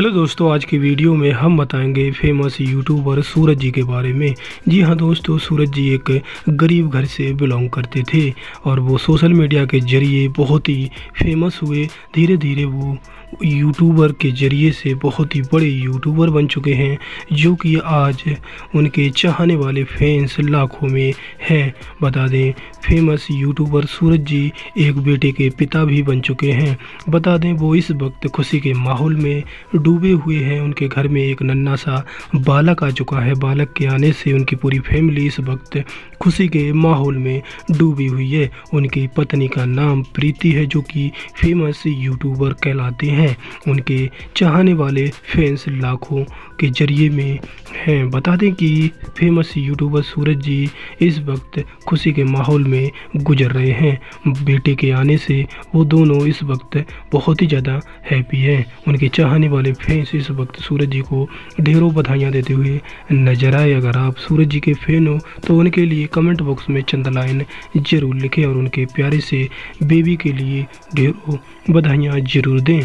Hello दोस्तों, आज की वीडियो में हम बताएँगे फ़ेमस यूट्यूबर सूरज जी के बारे में। जी हाँ दोस्तों, सूरज जी एक गरीब घर से बिलोंग करते थे और वो सोशल मीडिया के ज़रिए बहुत ही फ़ेमस हुए। धीरे धीरे वो यूट्यूबर के ज़रिए से बहुत ही बड़े यूट्यूबर बन चुके हैं, जो कि आज उनके चाहने वाले फैंस लाखों में हैं। बता दें फ़ेमस यूट्यूबर सूरज जी एक बेटे के पिता भी बन चुके हैं। बता दें, वो इस वक्त खुशी के माहौल में डूबे हुए हैं। उनके घर में एक नन्ना सा बालक आ चुका है। बालक के आने से उनकी पूरी फैमिली इस वक्त खुशी के माहौल में डूबी हुई है। उनकी पत्नी का नाम प्रीति है, जो कि फ़ेमस यूट्यूबर कहलाते हैं। उनके चाहने वाले फैंस लाखों के ज़रिए में हैं। बता दें कि फ़ेमस यूट्यूबर सूरज जी इस वक्त खुशी के माहौल में गुजर रहे हैं। बेटे के आने से वो दोनों इस वक्त बहुत ही ज़्यादा हैप्पी हैं। उनके चाहने वाले फैंस इस वक्त सूरज जी को ढेरों बधाइयाँ देते हुए नज़र आए। अगर आप सूरज जी के फ़ैन हो तो उनके लिए कमेंट बॉक्स में चंद लाइन ज़रूर लिखें और उनके प्यारे से बेबी के लिए ढेरों बधाइयाँ ज़रूर दें।